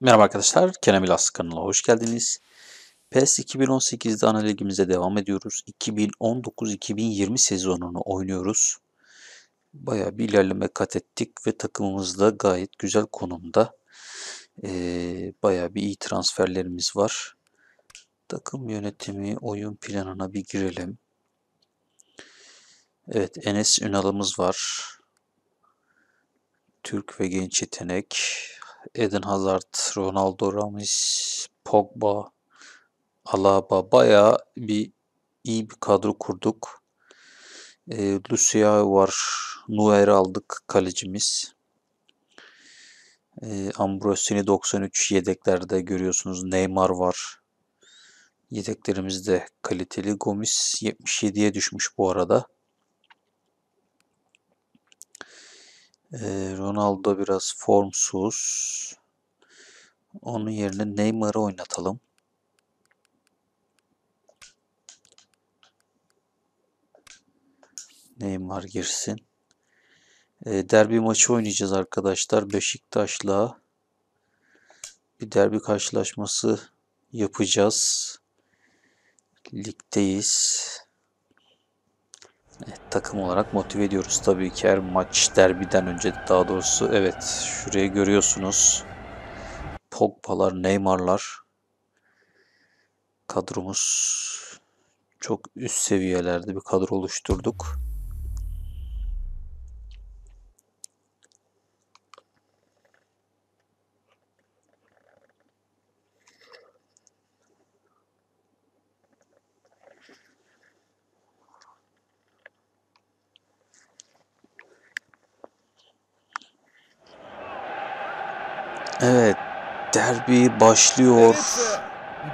Merhaba arkadaşlar, Kenan Milas kanalına hoş geldiniz. PES 2018'de ana ligimize devam ediyoruz. 2019-2020 sezonunu oynuyoruz. Bayağı bir ilerleme kat ettik ve takımımız da gayet güzel konumda. Ee, bayağı bir iyi transferlerimiz var. Takım yönetimi, oyun planına bir girelim. Evet, Enes Ünal'ımız var. Türk ve genç yetenek. Eden Hazard, Ronaldo Ramos, Pogba, Alaba bayağı bir iyi bir kadro kurduk. E, Lucia var. Neuer aldık kalecimiz. E, Ambrosini 93 yedeklerde görüyorsunuz. Neymar var. Yedeklerimiz de kaliteli. Gomis 77'ye düşmüş bu arada. E, Ronaldo biraz formsuz. Onun yerine Neymar'ı oynatalım. Neymar girsin. E, derbi maçı oynayacağız arkadaşlar. Beşiktaş'la bir derbi karşılaşması yapacağız. Ligdeyiz. Evet, takım olarak motive ediyoruz tabii ki her maç derbiden önce daha doğrusu evet şurayı görüyorsunuz. Pogba'lar, Neymar'lar kadromuz çok üst seviyelerde bir kadro oluşturduk. Evet, derbi başlıyor. Evet,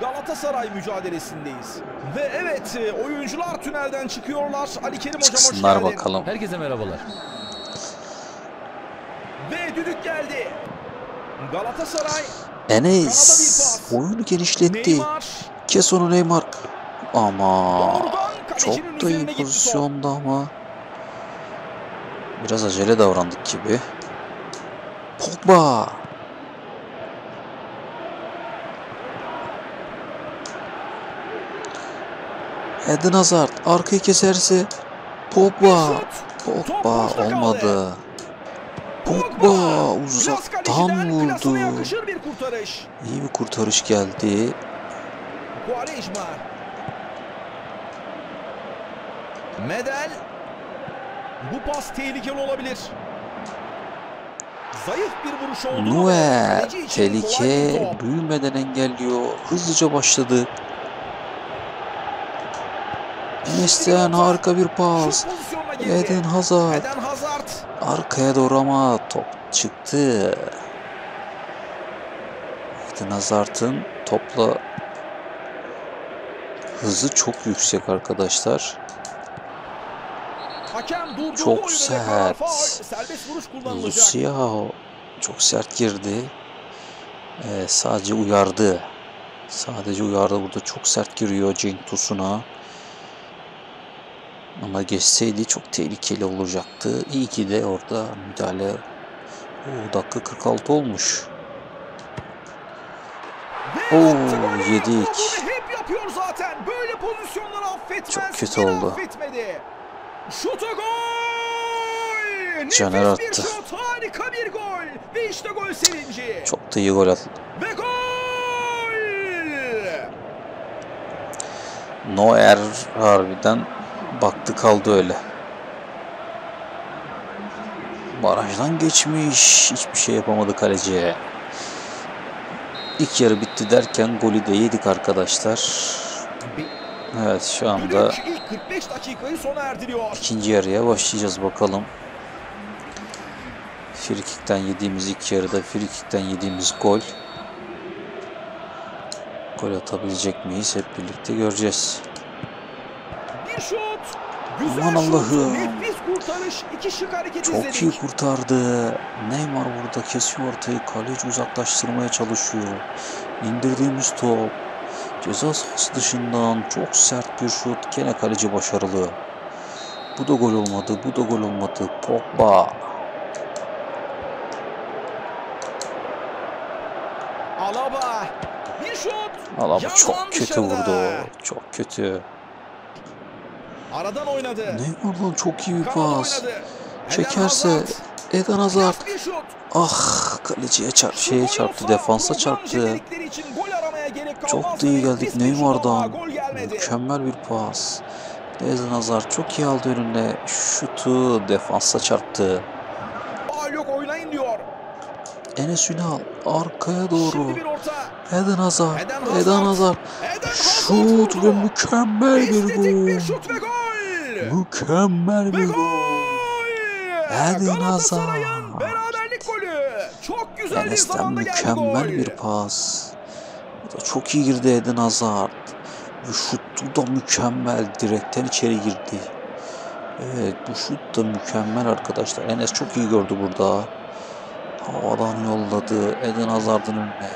Galatasaray mücadelesindeyiz. Ve evet oyuncular tünelden çıkıyorlar. Ali Kerim hocam hoş Çıksınlar geldin. bakalım. Herkese merhabalar. Ve düdük geldi. Galatasaray Enes oyunu genişletti. Neymar Kes onu Neymar. Ama çok da iyi pozisyonda ama. Biraz acele davrandık gibi. Pogba. Eden Hazard arkayı keserse Pogba. Pogba olmadı. Pogba uzaktan vurdu. İyi bir kurtarış geldi. Medel. Bu pas tehlikeli olabilir. Zayıf bir vuruş oldu. Bir tehlike büyümeden engelliyor. Hızlıca başladı. Enes'ten harika bir pas. Eden Hazard Eden Hazard. arkaya doğru ama top çıktı. Eden Hazard'ın topla hızı çok yüksek arkadaşlar. Çok sert. Luciao çok sert girdi. Ee, sadece uyardı. Sadece uyardı. Burada çok sert giriyor Cenk Tosun'a. Ama geçseydi çok tehlikeli olacaktı. İyi ki de orada müdahale. O dakika 46 olmuş. Ve Oo, yedik. Bunu hep yapıyor zaten. Böyle pozisyonları affetmez. Çok kötü oldu. Şutu gol. Caner attı. Harika bir gol. Ve işte gol sevinci. Çok da iyi gol attı. Ve gol. Neuer harbiden baktı kaldı öyle. Barajdan geçmiş. Hiçbir şey yapamadı kaleci. İlk yarı bitti derken golü de yedik arkadaşlar. Evet şu anda Düdük ilk 45 dakikayı sona erdiriyor. ikinci yarıya başlayacağız bakalım. Frikik'ten yediğimiz ilk yarıda Frikik'ten yediğimiz gol. Gol atabilecek miyiz hep birlikte göreceğiz. Güzel Aman. Allah'ım. Nefis kurtarış. İki şık hareket Çok izledik. iyi kurtardı. Neymar burada kesiyor ortayı. Kaleci uzaklaştırmaya çalışıyor. İndirdiğimiz top. Ceza sahası dışından çok sert bir şut. Gene kaleci başarılı. Bu da gol olmadı. Bu da gol olmadı. Pogba. Alaba. Bir şut. Alaba çok kötü vurdu. Çok kötü. Aradan oynadı. Neymar'dan çok iyi bir pas. Çekerse. Eden Hazard. Ah kaleciye çarp şeye çarptı defansa çarptı. Çok da iyi geldik Neymar'dan. Mükemmel bir pas. Eden Hazard çok iyi aldı önüne. Şutu defansa çarptı. Yok oynayın diyor. Enes Ünal arkaya doğru. Eden Hazard. Eden Hazard. Şut ve mükemmel bir gol. Mükemmel bir gol. Eden Hazard. beraberlik golü. Çok güzel bir zamanda geldi mükemmel bir pas. Bu da çok iyi girdi Eden Hazard. Bu şutu da mükemmel. Direkten içeri girdi. Evet bu şut da mükemmel arkadaşlar. Enes çok iyi gördü burada. Havadan yolladı Eden Hazard'ın önüne.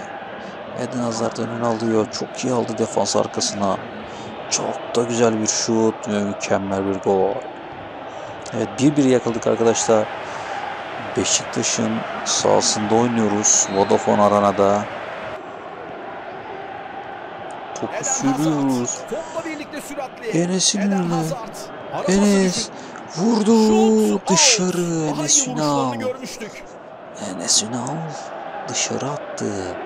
Eden Hazard önüne alıyor. Çok iyi aldı defans arkasına. Çok da güzel bir şut ve mükemmel bir gol. Evet 1-1 yakaladık arkadaşlar. Beşiktaş'ın sahasında oynuyoruz. Vodafone Arena'da. Topu sürüyoruz. Ara pası Enes vurdu dışarı Enes Ünal. Enes Ünal dışarı attı.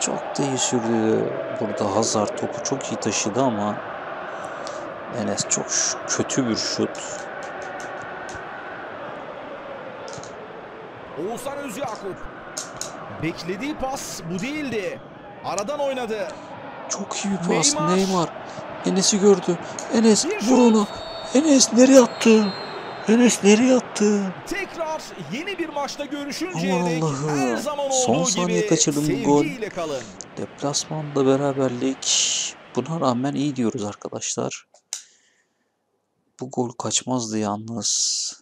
Çok da iyi sürdü. Burada Hazard topu çok iyi taşıdı ama Enes çok kötü bir şut. Oğuzhan Özyakup. Beklediği pas bu değildi. Aradan oynadı. Çok iyi bir pas. Neymar. Neymar. Enes'i gördü. Enes vur onu. Enes nereye attı? Enes nereye attı? Tekrar yeni bir maçta görüşünceye Aman dek her zaman Son olduğu saniye gibi kaçırdım bu gol. kalın. Deplasmanda beraberlik. Buna rağmen iyi diyoruz arkadaşlar. Bu gol kaçmazdı yalnız.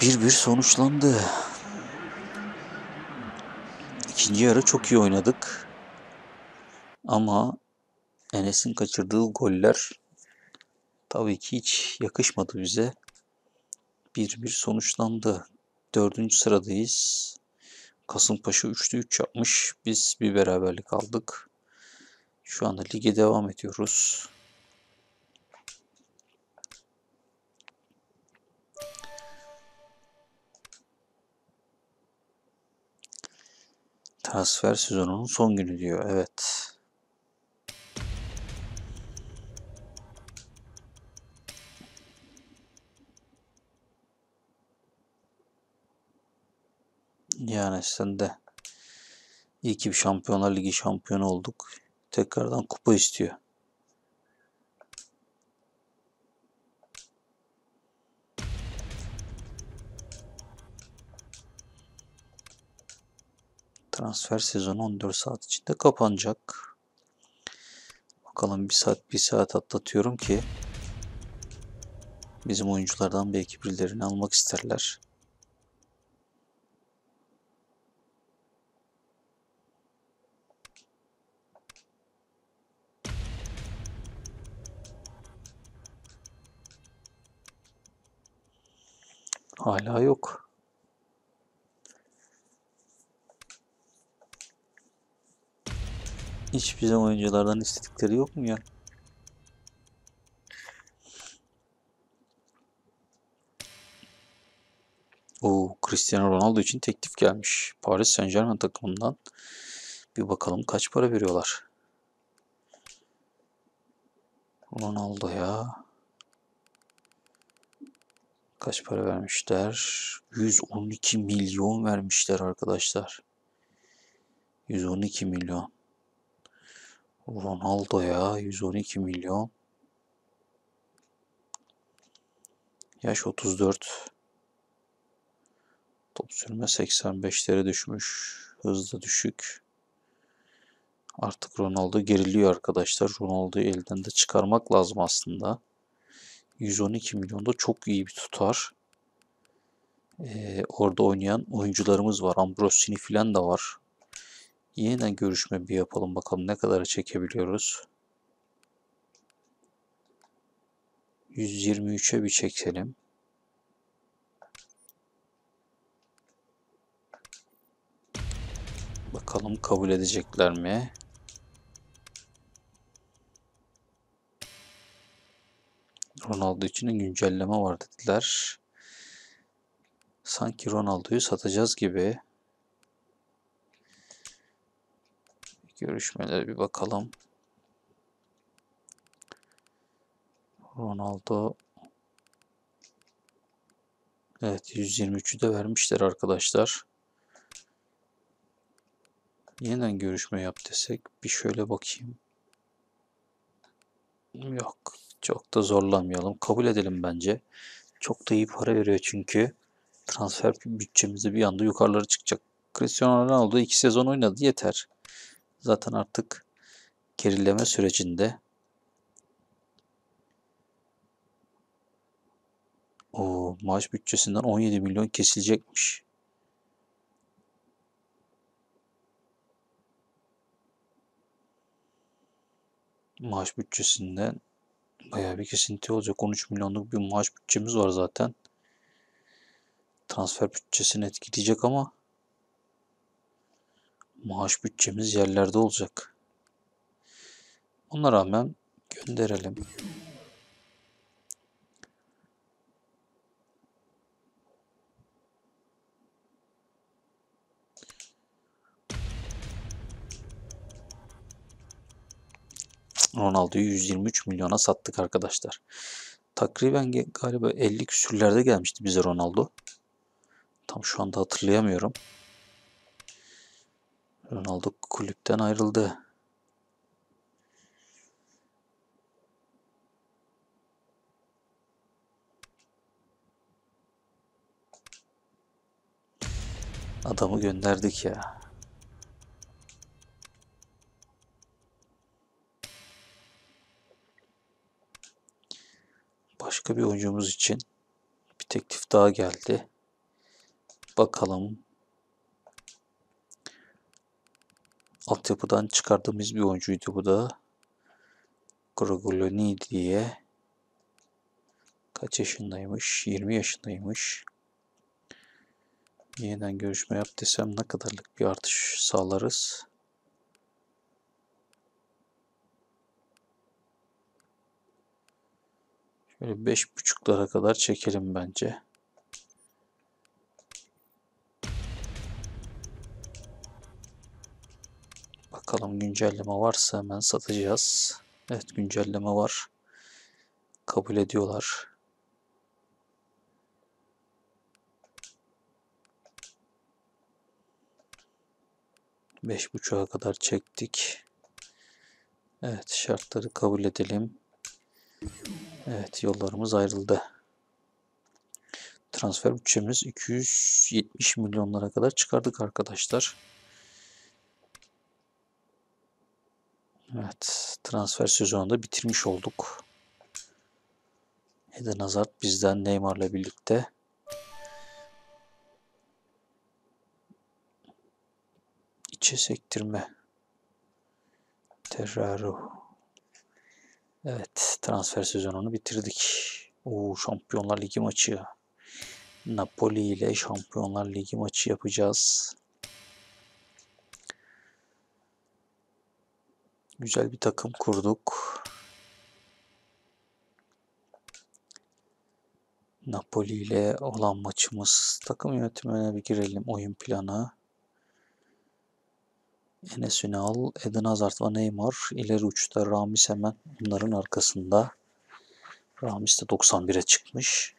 1-1 sonuçlandı. İkinci yarı çok iyi oynadık. Ama Enes'in kaçırdığı goller tabii ki hiç yakışmadı bize. 1-1 sonuçlandı. Dördüncü sıradayız. Kasımpaşa 3'te 3 yapmış. Biz bir beraberlik aldık. Şu anda lige devam ediyoruz. Transfer sezonunun son günü diyor. Evet. De iyi ki bir Şampiyonlar Ligi şampiyonu olduk. Tekrardan kupa istiyor. Transfer sezonu 14 saat içinde kapanacak. Bakalım bir saat bir saat atlatıyorum ki bizim oyunculardan belki birilerini almak isterler. Hala yok. Hiç bizim oyunculardan istedikleri yok mu ya? Oo, Cristiano Ronaldo için teklif gelmiş. Paris Saint-Germain takımından. Bir bakalım kaç para veriyorlar. Ronaldo ya. Kaç para vermişler? 112 milyon vermişler arkadaşlar. 112 milyon. Ronaldo ya 112 milyon. Yaş 34. Top sürme 85'lere düşmüş. Hız da düşük. Artık Ronaldo geriliyor arkadaşlar. Ronaldo'yu elden de çıkarmak lazım aslında. 112 milyon da çok iyi bir tutar. Ee, orada oynayan oyuncularımız var. Ambrosini falan da var. Yeniden görüşme bir yapalım bakalım ne kadara çekebiliyoruz. 123'e bir çekelim. Bakalım kabul edecekler mi? Ronaldo için güncelleme var dediler. Sanki Ronaldo'yu satacağız gibi. Görüşmelere bir bakalım. Ronaldo Evet 123'ü de vermişler arkadaşlar. Yeniden görüşme yap desek bir şöyle bakayım. Yok çok da zorlamayalım. Kabul edelim bence. Çok da iyi para veriyor çünkü. Transfer bütçemizi bir anda yukarılara çıkacak. Cristiano Ronaldo iki sezon oynadı yeter. Zaten artık gerileme sürecinde. O maaş bütçesinden 17 milyon kesilecekmiş. Maaş bütçesinden bayağı bir kesinti olacak. 13 milyonluk bir maaş bütçemiz var zaten. Transfer bütçesini etkileyecek ama maaş bütçemiz yerlerde olacak. Ona rağmen gönderelim. Ronaldo'yu 123 milyona sattık arkadaşlar. Takriben galiba 50 küsürlerde gelmişti bize Ronaldo. Tam şu anda hatırlayamıyorum. Ronaldo kulüpten ayrıldı. Adamı gönderdik ya. Başka bir oyuncumuz için bir teklif daha geldi. Bakalım. Altyapıdan çıkardığımız bir oyuncuydu bu da. Grogoloni diye. Kaç yaşındaymış? 20 yaşındaymış. Yeniden görüşme yap desem ne kadarlık bir artış sağlarız? Şöyle beş buçuklara kadar çekelim bence. Bakalım güncelleme varsa hemen satacağız. Evet güncelleme var. Kabul ediyorlar. Beş buçuğa kadar çektik. Evet şartları kabul edelim. Evet yollarımız ayrıldı. Transfer bütçemiz 270 milyonlara kadar çıkardık arkadaşlar. Evet transfer sezonunda bitirmiş olduk. Eden Hazard bizden Neymar'la birlikte. İçe sektirme. Terraru. Evet, transfer sezonunu bitirdik. Oo, Şampiyonlar Ligi maçı. Napoli ile Şampiyonlar Ligi maçı yapacağız. Güzel bir takım kurduk. Napoli ile olan maçımız. Takım yönetimine bir girelim. Oyun planı. Enes Ünal, Eden Hazard ve Neymar. ileri uçta Ramiz hemen onların arkasında. Ramiz de 91'e çıkmış.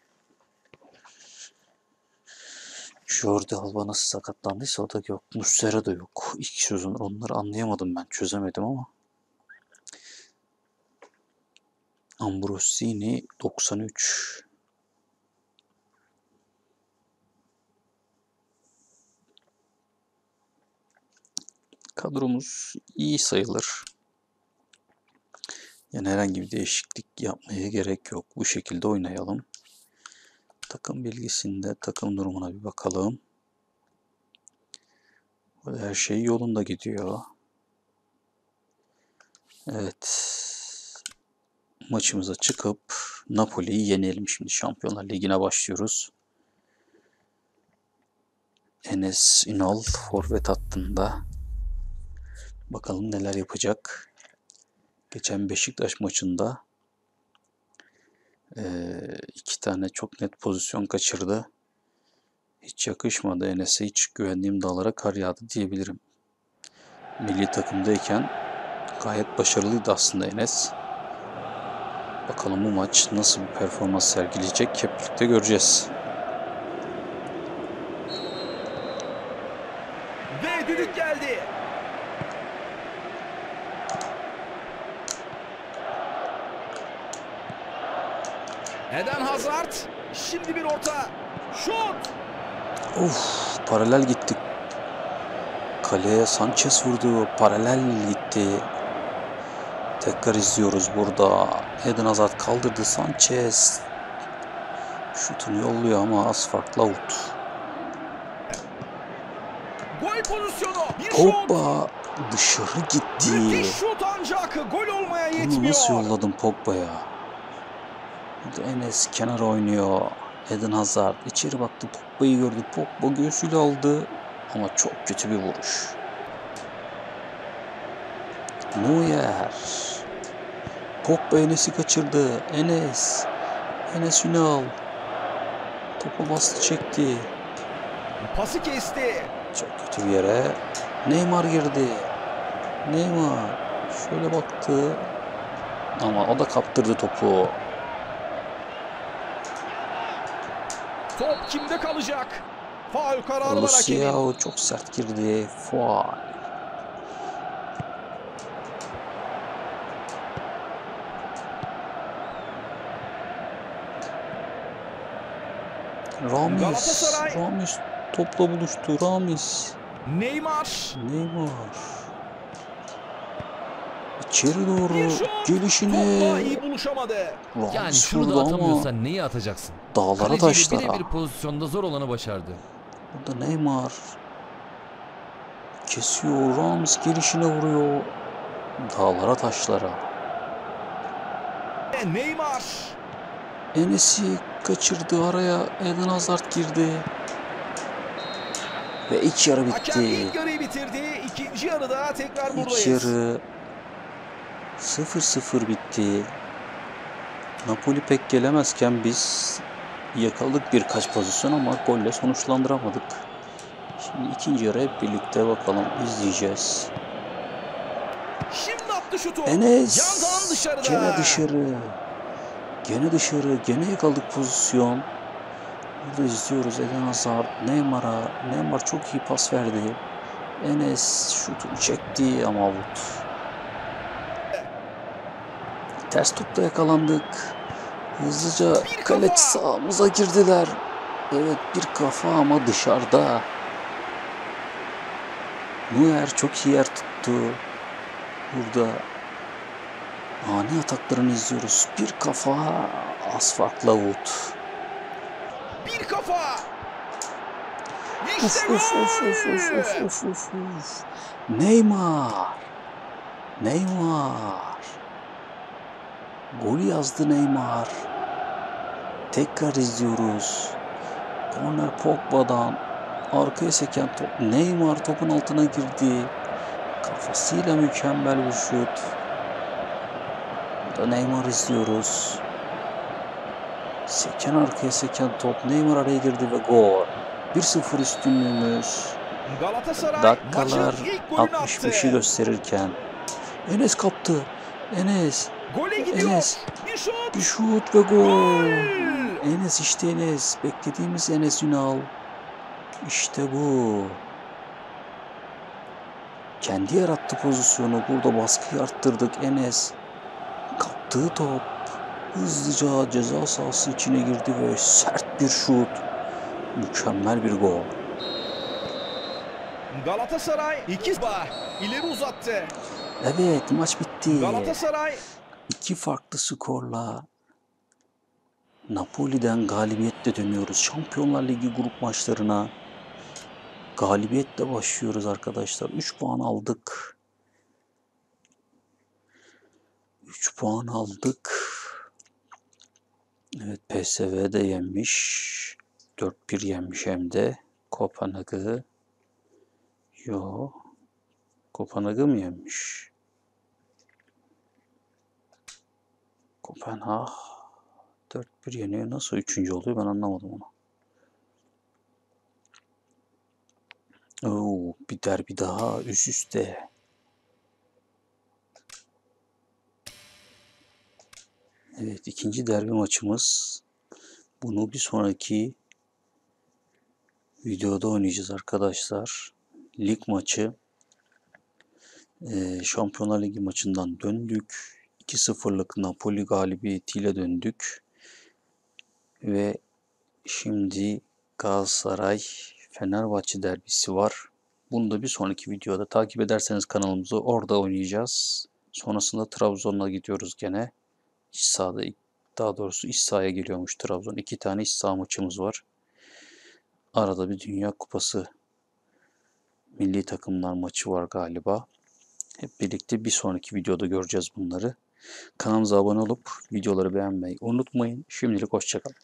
Jordi Alba nasıl sakatlandıysa o da yok. Muslera da yok. İlk sözün onları anlayamadım ben. Çözemedim ama. Ambrosini 93. Kadromuz iyi sayılır. Yani herhangi bir değişiklik yapmaya gerek yok. Bu şekilde oynayalım. Takım bilgisinde takım durumuna bir bakalım. Her şey yolunda gidiyor. Evet. Maçımıza çıkıp Napoli'yi yenelim şimdi. Şampiyonlar Ligi'ne başlıyoruz. Enes Ünal forvet hattında. Bakalım neler yapacak. Geçen Beşiktaş maçında iki tane çok net pozisyon kaçırdı. Hiç yakışmadı Enes'e. Hiç güvendiğim dağlara kar yağdı diyebilirim. Milli takımdayken gayet başarılıydı aslında Enes. Bakalım bu maç nasıl bir performans sergileyecek hep birlikte göreceğiz. Ve düdük geldi. Eden Hazard. Şimdi bir orta. Şut. Of paralel gittik. Kaleye Sanchez vurdu. Paralel gitti. Tekrar izliyoruz burada. Eden Hazard kaldırdı. Sanchez şutunu yolluyor ama az farklı out. Gol pozisyonu. Bir şut. Pogba dışarı gitti. Müthiş şut ancak gol olmaya Bunu yetmiyor. nasıl yolladın Pogba'ya? Burada Enes kenar oynuyor. Eden Hazard içeri baktı Pogba'yı gördü. Pogba göğsüyle aldı ama çok kötü bir vuruş. Neuer. Pogba Enes'i kaçırdı. Enes. Enes Ünal. Topa bastı çekti. Pası kesti. Çok kötü bir yere. Neymar girdi. Neymar şöyle baktı. Ama o da kaptırdı topu. Top kimde kalacak? Faul kararı var hakemin. Luciao çok sert girdi. Faul. Ramis. Ramis topla buluştu. Ramis, Neymar. Neymar. İçeri doğru buluşamadı. Ramis Yani şunu da vurdu ama atamıyorsan neyi atacaksın? Dağlara taşlara. birebir pozisyonda zor olanı başardı. Burada Neymar kesiyor. Rams gelişine vuruyor. Dağlara taşlara. Neymar. Enes'i kaçırdı araya. Eden Hazard girdi. Ve ilk yarı Hakem bitti. ilk yarıyı bitirdi. İkinci yarıda tekrar İlk buradayız. yarı 0-0 bitti. Napoli pek gelemezken biz yakaladık birkaç pozisyon ama golle sonuçlandıramadık. Şimdi ikinci yarı hep birlikte bakalım izleyeceğiz. Şimdi attı şutu. Enes gene dışarı. Gene dışarı. Gene yakaladık pozisyon. Burada izliyoruz Eden Hazard Neymar'a. Neymar çok iyi pas verdi. Enes şutunu çekti ama out. Ters topta yakalandık. Hızlıca kaleci kafa. sahamıza girdiler. Evet bir kafa ama dışarıda. Neuer çok iyi yer tuttu. Burada ani ataklarını izliyoruz. Bir kafa az farklı out. Bir kafa. Uf uf uf gol. uf uf uf uf. Neymar. Neymar. Gol yazdı Neymar. Tekrar izliyoruz. Corner Pogba'dan arkaya seken top. Neymar topun altına girdi. Kafasıyla mükemmel bir şut. Burada Neymar izliyoruz. Seken arkaya seken top. Neymar araya girdi ve gol. 1-0 üstünlüğümüz. Dakikalar maçın ilk golünü 65'i attı. gösterirken Enes kaptı. Enes Gole gidiyor. Enes. Bir şut. bir şut ve gol. Gol. Enes işte Enes. Beklediğimiz Enes Ünal. İşte bu. Kendi yarattı pozisyonu. Burada baskıyı arttırdık. Enes kaptığı top hızlıca ceza sahası içine girdi ve sert bir şut. Mükemmel bir gol. Galatasaray 2 ba ileri uzattı. Evet maç bitti. Galatasaray İki farklı skorla Napoli'den galibiyetle dönüyoruz. Şampiyonlar Ligi grup maçlarına galibiyetle başlıyoruz arkadaşlar. 3 puan aldık. 3 puan aldık. Evet PSV de yenmiş. 4-1 yenmiş hem de Kopenhag'ı. Yo. Kopenhag'ı mı yenmiş? Kopenhag 4-1 yeniyor. Nasıl üçüncü oluyor ben anlamadım onu. Oo, bir derbi daha üst üste. Evet ikinci derbi maçımız. Bunu bir sonraki videoda oynayacağız arkadaşlar. Lig maçı. Ee, Şampiyonlar Ligi maçından döndük. 2-0'lık Napoli galibiyetiyle döndük. Ve şimdi Galatasaray Fenerbahçe derbisi var. Bunu da bir sonraki videoda takip ederseniz kanalımızı orada oynayacağız. Sonrasında Trabzon'a gidiyoruz gene. İç sahada daha doğrusu iç sahaya geliyormuş Trabzon. İki tane iç saha maçımız var. Arada bir Dünya Kupası milli takımlar maçı var galiba. Hep birlikte bir sonraki videoda göreceğiz bunları. Kanalımıza abone olup videoları beğenmeyi unutmayın. Şimdilik hoşçakalın.